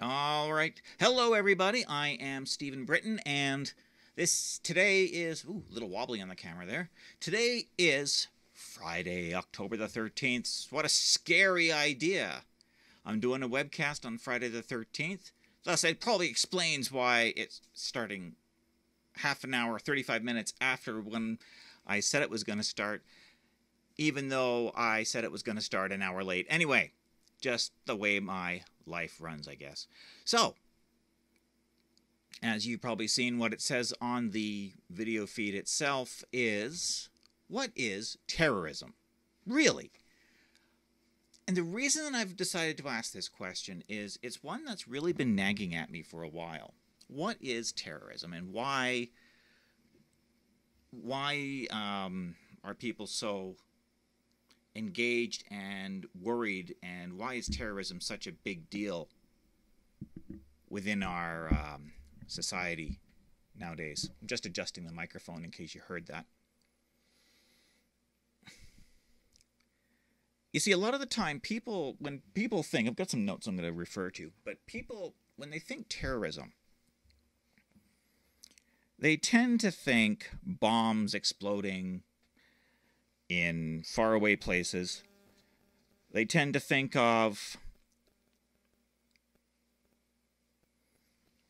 All right. Hello, everybody. I am Steven Britton, and this today is ooh, a little wobbly on the camera there. Today is Friday, October the 13th. What a scary idea. I'm doing a webcast on Friday the 13th. Thus, it probably explains why it's starting half an hour, 35 minutes after when I said it was going to start, even though I said it was going to start an hour late. Anyway, just the way my life runs, I guess. So, as you've probably seen, what it says on the video feed itself is what is terrorism? Really? And the reason that I've decided to ask this question is it's one that's really been nagging at me for a while. What is terrorism and why why um, are people so engaged and worried, and why is terrorism such a big deal within our um, society nowadays? I'm just adjusting the microphone in case you heard that. You see, a lot of the time, people, when people think, I've got some notes I'm going to refer to, but people, when they think terrorism, they tend to think bombs exploding, in faraway places. They tend to think of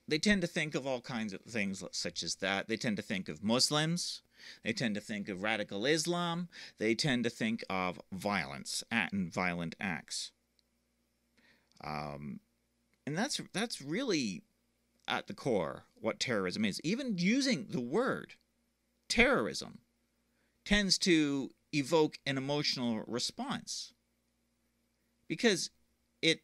they tend to think of all kinds of things such as that. They tend to think of Muslims. They tend to think of radical Islam. They tend to think of violence and violent acts. Um, and that's that's really at the core what terrorism is. Even using the word terrorism tends to evoke an emotional response. Because it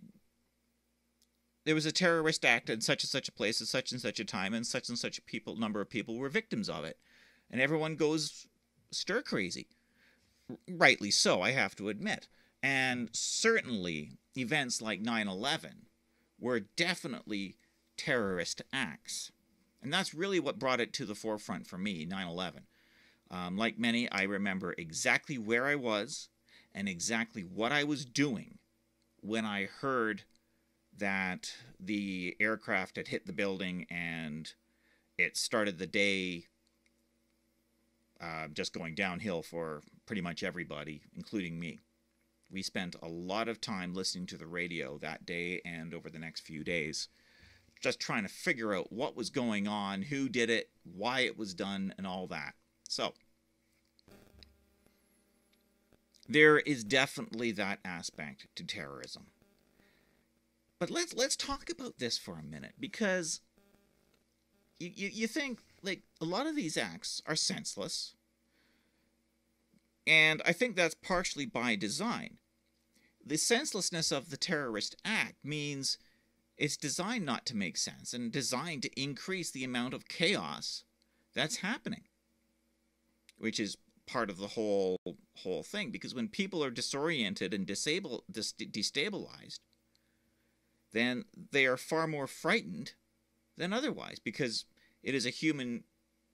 there was a terrorist act in such and such a place at such and such a time and such and such a people number of people were victims of it. And everyone goes stir crazy. Rightly so i have to admit. And certainly events like 9-11 were definitely terrorist acts. And that's really what brought it to the forefront for me 9-11 um, like many, I remember exactly where I was and exactly what I was doing when I heard that the aircraft had hit the building and it started the day uh, just going downhill for pretty much everybody, including me. We spent a lot of time listening to the radio that day and over the next few days, just trying to figure out what was going on, who did it, why it was done, and all that. So, there is definitely that aspect to terrorism. But let's let's talk about this for a minute because you, you, you think like a lot of these acts are senseless. And I think that's partially by design. The senselessness of the terrorist act means it's designed not to make sense and designed to increase the amount of chaos that's happening which is part of the whole whole thing because when people are disoriented and disabled destabilized then they are far more frightened than otherwise because it is a human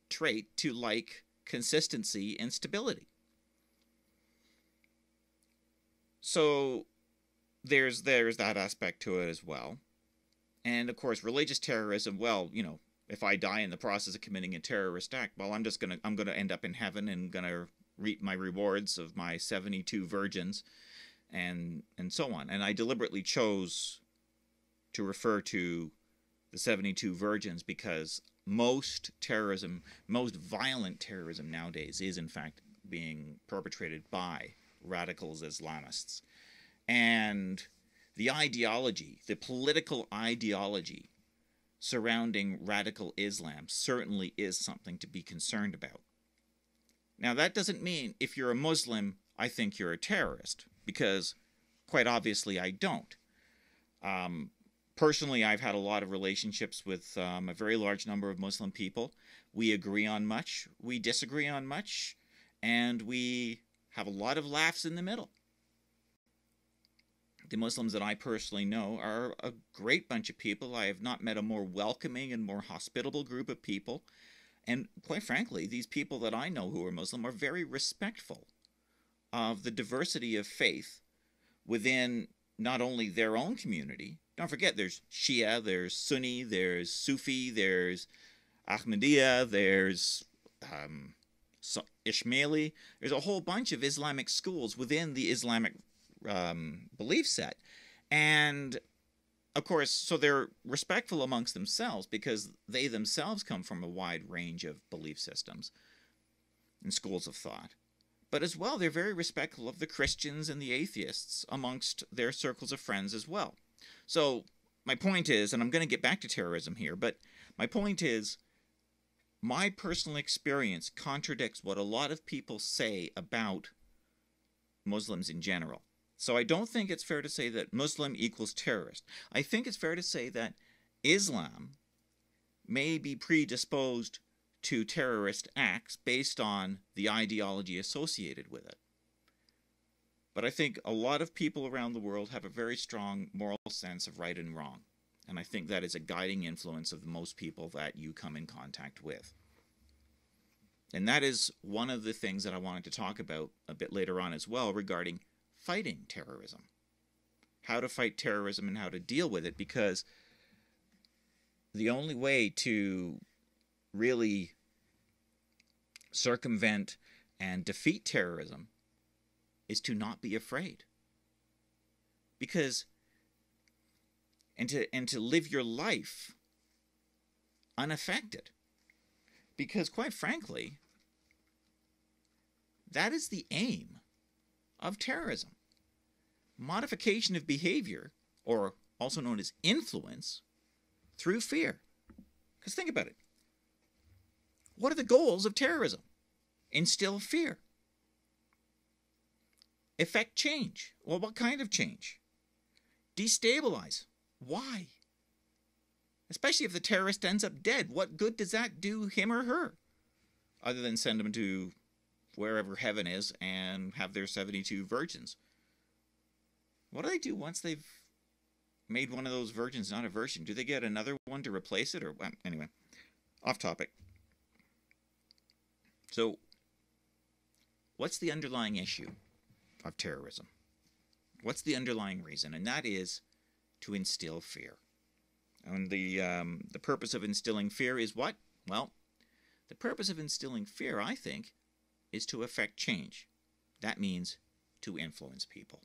trait to like consistency and stability. So there's there's that aspect to it as well. And of course religious terrorism well you know if I die in the process of committing a terrorist act, well, I'm just gonna I'm gonna end up in heaven and gonna reap my rewards of my 72 virgins, and and so on. And I deliberately chose to refer to the 72 virgins because most terrorism, most violent terrorism nowadays is in fact being perpetrated by radicals Islamists. And the ideology, the political ideology surrounding radical Islam certainly is something to be concerned about. Now, that doesn't mean if you're a Muslim, I think you're a terrorist, because quite obviously I don't. Um, personally, I've had a lot of relationships with um, a very large number of Muslim people. We agree on much, we disagree on much, and we have a lot of laughs in the middle the Muslims that I personally know are a great bunch of people. I have not met a more welcoming and more hospitable group of people. And quite frankly, these people that I know who are Muslim are very respectful of the diversity of faith within not only their own community, Don't forget, there's Shia, there's Sunni, there's Sufi, there's Ahmadiyya, there's um, Ismaili. There's a whole bunch of Islamic schools within the Islamic um, belief set. And of course, so they're respectful amongst themselves because they themselves come from a wide range of belief systems and schools of thought. But as well, they're very respectful of the Christians and the atheists amongst their circles of friends as well. So, my point is, and I'm going to get back to terrorism here, but my point is my personal experience contradicts what a lot of people say about Muslims in general. So I don't think it's fair to say that Muslim equals terrorist. I think it's fair to say that Islam may be predisposed to terrorist acts based on the ideology associated with it. But I think a lot of people around the world have a very strong moral sense of right and wrong. And I think that is a guiding influence of most people that you come in contact with. And that is one of the things that I wanted to talk about a bit later on as well regarding fighting terrorism. How to fight terrorism and how to deal with it because the only way to really circumvent and defeat terrorism is to not be afraid. Because and to and to live your life unaffected. Because quite frankly, that is the aim of terrorism. Modification of behavior, or also known as influence, through fear. Because think about it. What are the goals of terrorism? Instill fear. Effect change. Well, what kind of change? Destabilize. Why? Especially if the terrorist ends up dead. What good does that do him or her? Other than send him to wherever heaven is and have their 72 virgins. What do they do once they've made one of those virgins not a virgin? Do they get another one to replace it? Or well, anyway, off topic. So, what's the underlying issue of terrorism? What's the underlying reason? And that is to instill fear. And the um, the purpose of instilling fear is what? Well, the purpose of instilling fear, I think, is to affect change. That means to influence people.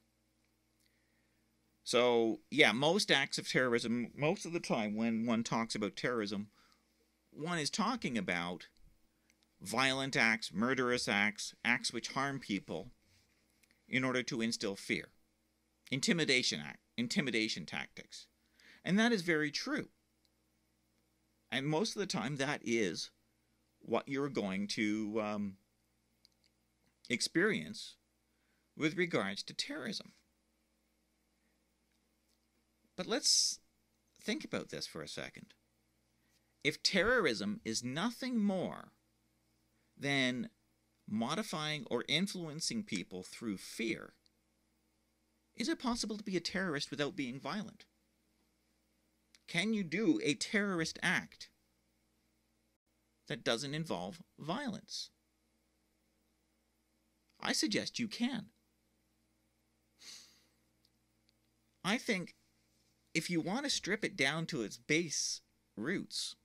So, yeah, most acts of terrorism, most of the time when one talks about terrorism, one is talking about violent acts, murderous acts, acts which harm people in order to instill fear. Intimidation act, intimidation tactics. And that is very true. And most of the time that is what you're going to um, experience with regards to terrorism. But let's think about this for a second. If terrorism is nothing more than modifying or influencing people through fear, is it possible to be a terrorist without being violent? Can you do a terrorist act that doesn't involve violence? I suggest you can. I think if you want to strip it down to its base roots,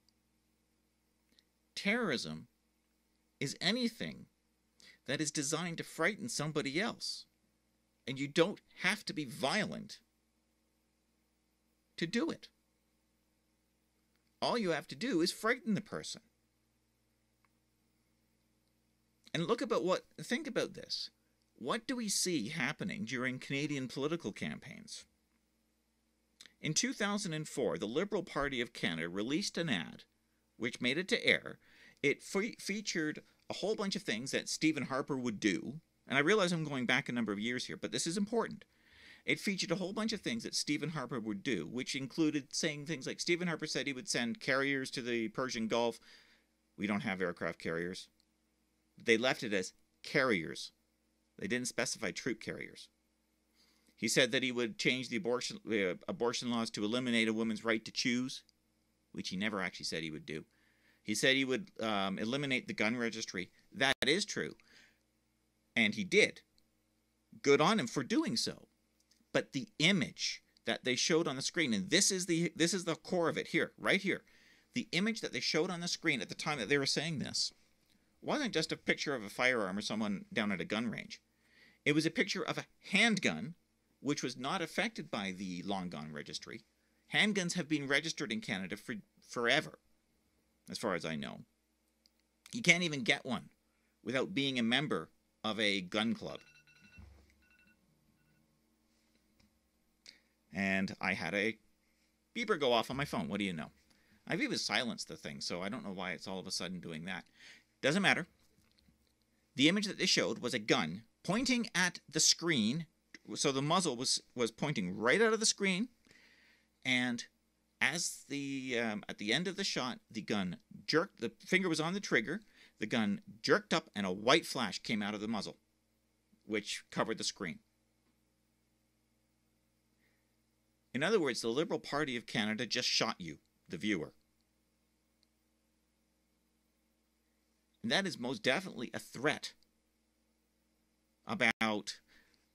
terrorism is anything that is designed to frighten somebody else. And you don't have to be violent to do it. All you have to do is frighten the person. And look about what, think about this. What do we see happening during Canadian political campaigns? In 2004, the Liberal Party of Canada released an ad which made it to air. It fe- featured a whole bunch of things that Stephen Harper would do. And I realize I'm going back a number of years here, but this is important. It featured a whole bunch of things that Stephen Harper would do, which included saying things like Stephen Harper said he would send carriers to the Persian Gulf. We don't have aircraft carriers they left it as carriers. They didn't specify troop carriers. He said that he would change the abortion uh, abortion laws to eliminate a woman's right to choose, which he never actually said he would do. He said he would um, eliminate the gun registry. That is true, and he did. Good on him for doing so. But the image that they showed on the screen, and this is the this is the core of it here, right here. The image that they showed on the screen at the time that they were saying this wasn't just a picture of a firearm or someone down at a gun range. It was a picture of a handgun, which was not affected by the long gun registry. Handguns have been registered in Canada for forever, as far as I know. You can't even get one without being a member of a gun club. And I had a beeper go off on my phone. What do you know? I've even silenced the thing, so I don't know why it's all of a sudden doing that. Doesn't matter. The image that they showed was a gun pointing at the screen. So the muzzle was, was pointing right out of the screen. And as the um, at the end of the shot, the gun jerked. The finger was on the trigger. The gun jerked up, and a white flash came out of the muzzle, which covered the screen. In other words, the Liberal Party of Canada just shot you, the viewer. And that is most definitely a threat about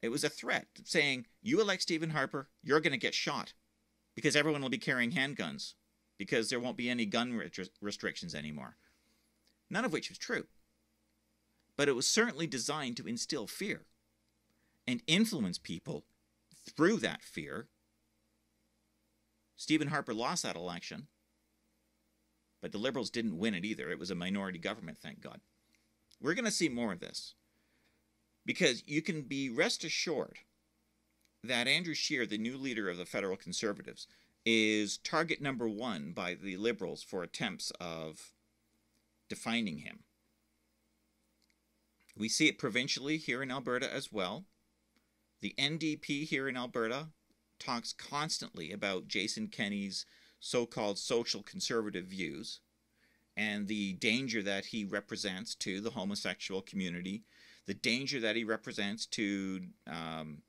it was a threat saying you elect Stephen Harper, you're going to get shot because everyone will be carrying handguns because there won't be any gun restrictions anymore. None of which was true. But it was certainly designed to instill fear and influence people through that fear. Stephen Harper lost that election but the Liberals didn't win it either. It was a minority government, thank God. We're going to see more of this. Because you can be rest assured that Andrew Scheer, the new leader of the federal conservatives, is target number one by the Liberals for attempts of defining him. We see it provincially here in Alberta as well. The NDP here in Alberta talks constantly about Jason Kenney's so called social conservative views and the danger that he represents to the homosexual community, the danger that he represents to um,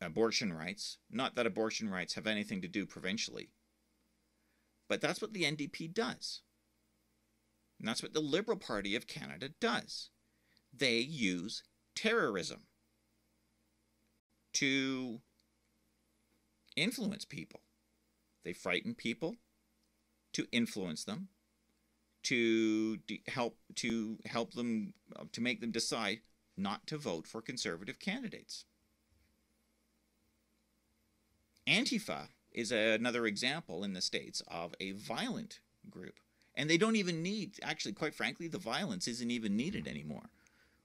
abortion rights. Not that abortion rights have anything to do provincially, but that's what the NDP does. And that's what the Liberal Party of Canada does. They use terrorism to influence people. They frighten people to influence them, to help to help them uh, to make them decide not to vote for conservative candidates. Antifa is another example in the states of a violent group. And they don't even need, actually, quite frankly, the violence isn't even needed anymore.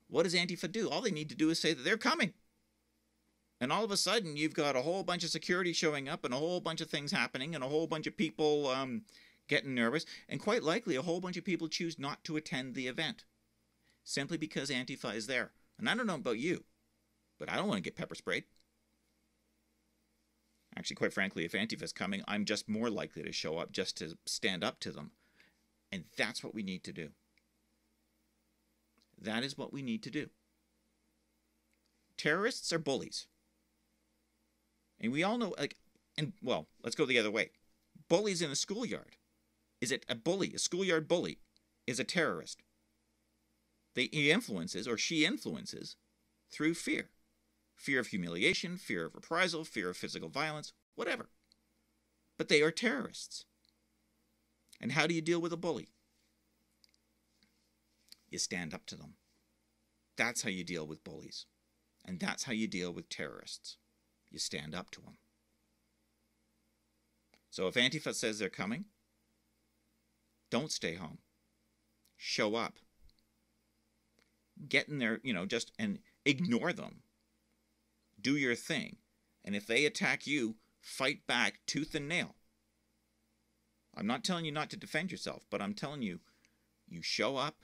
What does Antifa do? All they need to do is say that they're coming. And all of a sudden, you've got a whole bunch of security showing up and a whole bunch of things happening and a whole bunch of people um, getting nervous. And quite likely, a whole bunch of people choose not to attend the event simply because Antifa is there. And I don't know about you, but I don't want to get pepper sprayed. Actually, quite frankly, if Antifa is coming, I'm just more likely to show up just to stand up to them. And that's what we need to do. That is what we need to do. Terrorists are bullies. And we all know, like, and well, let's go the other way. Bullies in a schoolyard. Is it a bully, a schoolyard bully, is a terrorist? They, he influences, or she influences, through fear fear of humiliation, fear of reprisal, fear of physical violence, whatever. But they are terrorists. And how do you deal with a bully? You stand up to them. That's how you deal with bullies. And that's how you deal with terrorists you stand up to them. So if Antifa says they're coming, don't stay home. Show up. Get in there, you know, just and ignore them. Do your thing. And if they attack you, fight back tooth and nail. I'm not telling you not to defend yourself, but I'm telling you, you show up,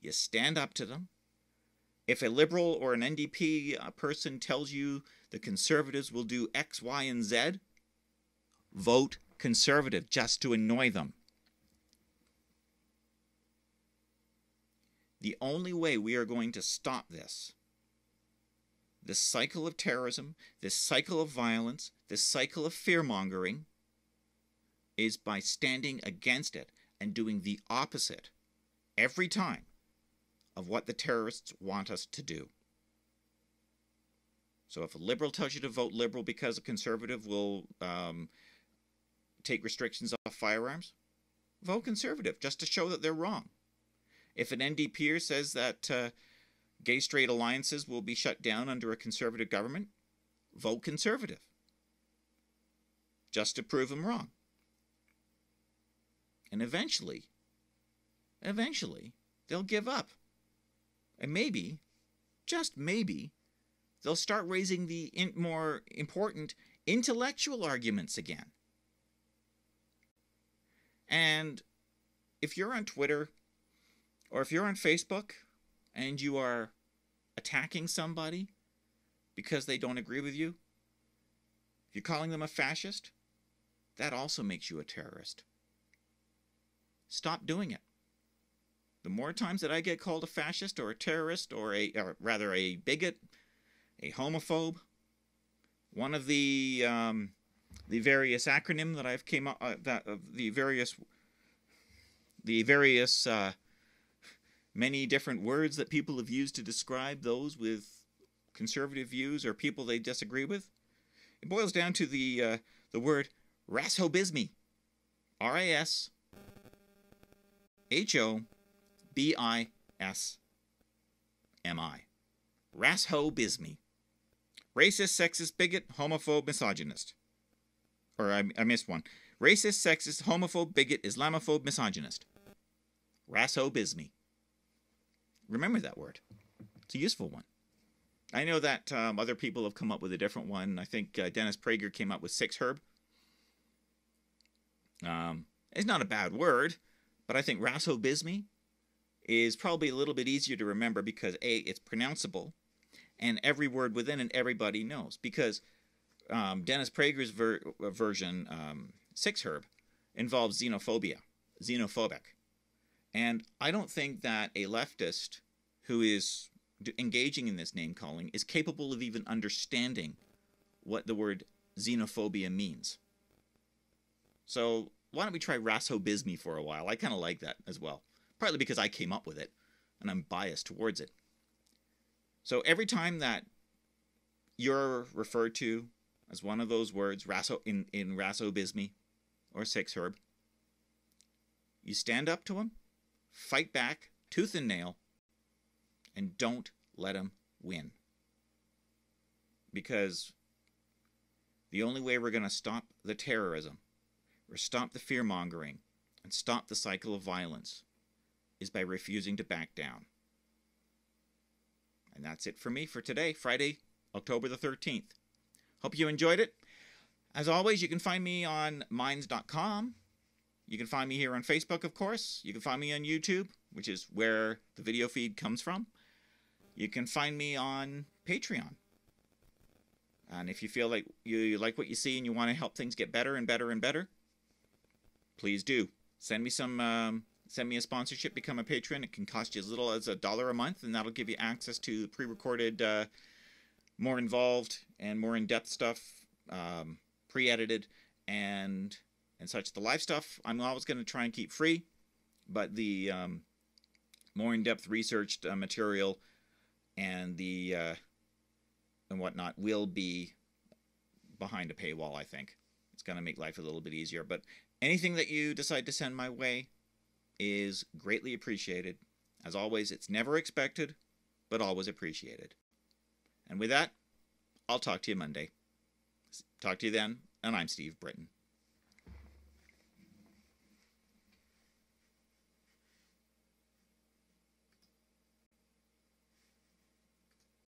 you stand up to them. If a liberal or an NDP uh, person tells you the conservatives will do X, Y, and Z, vote conservative just to annoy them. The only way we are going to stop this, this cycle of terrorism, this cycle of violence, this cycle of fear mongering, is by standing against it and doing the opposite every time of what the terrorists want us to do. So if a liberal tells you to vote liberal because a conservative will um, take restrictions off firearms, vote conservative just to show that they're wrong. If an NDPer says that uh, gay straight alliances will be shut down under a conservative government, vote conservative just to prove them wrong. And eventually, eventually, they'll give up. And maybe, just maybe, they'll start raising the in- more important intellectual arguments again. And if you're on Twitter or if you're on Facebook and you are attacking somebody because they don't agree with you, if you're calling them a fascist, that also makes you a terrorist. Stop doing it. The more times that I get called a fascist or a terrorist or a or rather a bigot, a homophobe, one of the um, the various acronym that I've came up uh, that uh, the various the various uh, many different words that people have used to describe those with conservative views or people they disagree with. It boils down to the uh, the word rashobismi, R A S H O B I S M I. Rashobismi. Racist, sexist, bigot, homophobe, misogynist. Or I, I missed one. Racist, sexist, homophobe, bigot, Islamophobe, misogynist. Rashobismi. Remember that word. It's a useful one. I know that um, other people have come up with a different one. I think uh, Dennis Prager came up with SIXHIRB. Um, it's not a bad word, but I think rashobismi is probably a little bit easier to remember because A, it's pronounceable, and every word within it everybody knows. Because um, Dennis Prager's ver- uh, version, um, SIXHIRB, involves xenophobia, xenophobic. And I don't think that a leftist who is engaging in this name calling is capable of even understanding what the word xenophobia means. So why don't we try rashobismi for a while? I kind of like that as well, partly because I came up with it and I'm biased towards it. So every time that you're referred to as one of those words, raso in in rashobismi or SIXHIRB, you stand up to him, fight back, tooth and nail, and don't let him win. Because the only way we're going to stop the terrorism or stop the fear mongering and stop the cycle of violence is by refusing to back down. And that's it for me for today, Friday, October the 13th. Hope you enjoyed it. As always, you can find me on minds.com. You can find me here on Facebook, of course. You can find me on YouTube, which is where the video feed comes from. You can find me on Patreon. And if you feel like you, like what you see and you want to help things get better and better and better, please do send me some um, send me a sponsorship become a patron. It can cost you as little as a dollar a month and that'll give you access to pre-recorded uh, more involved and more in-depth stuff um, pre-edited and and such. The live stuff i'm always going to try and keep free but the um, more in-depth researched uh, material and the uh, and whatnot will be behind a paywall i think. It's going to make life a little bit easier but Anything that you decide to send my way is greatly appreciated. As always, it's never expected, but always appreciated. And with that, I'll talk to you Monday. Talk to you then, and I'm Steve Britton.